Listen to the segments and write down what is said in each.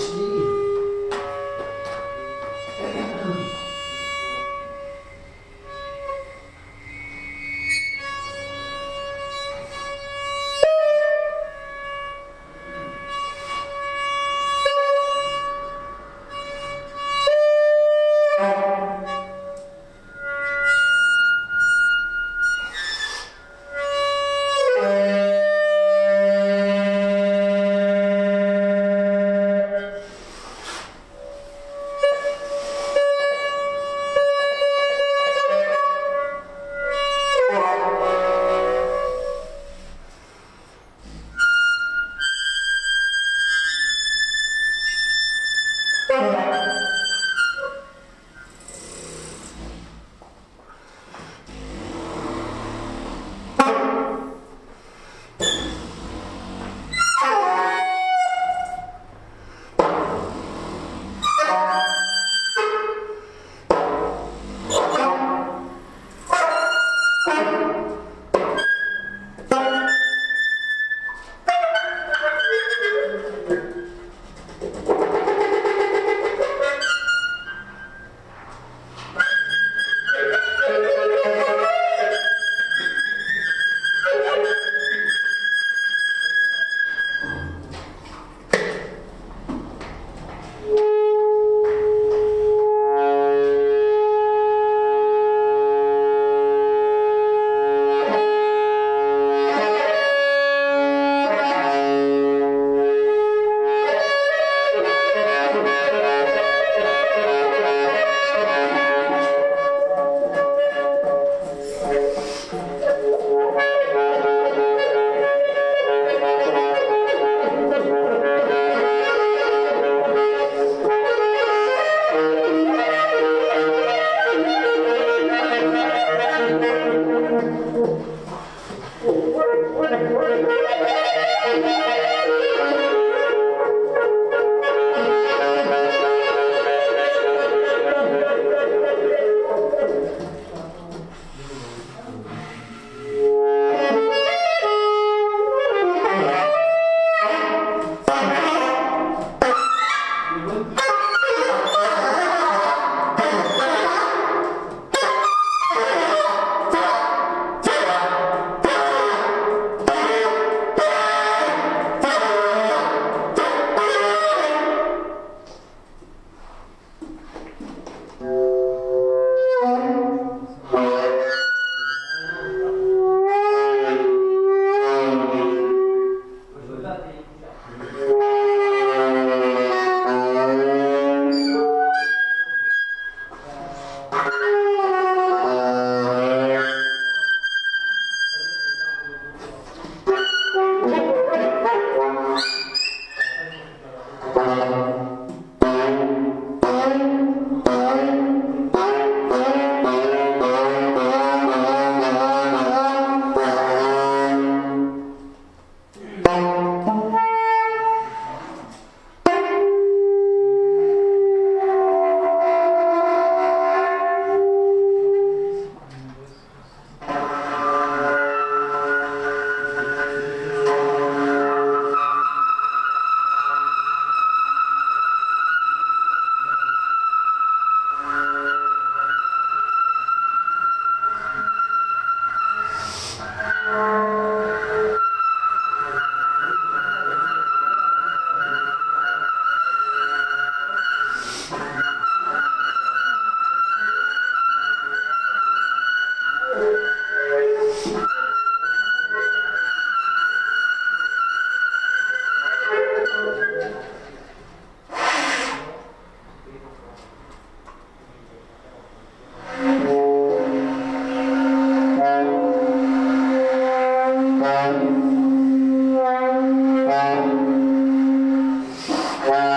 PhD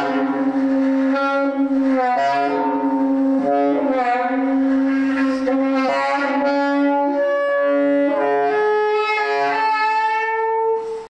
Música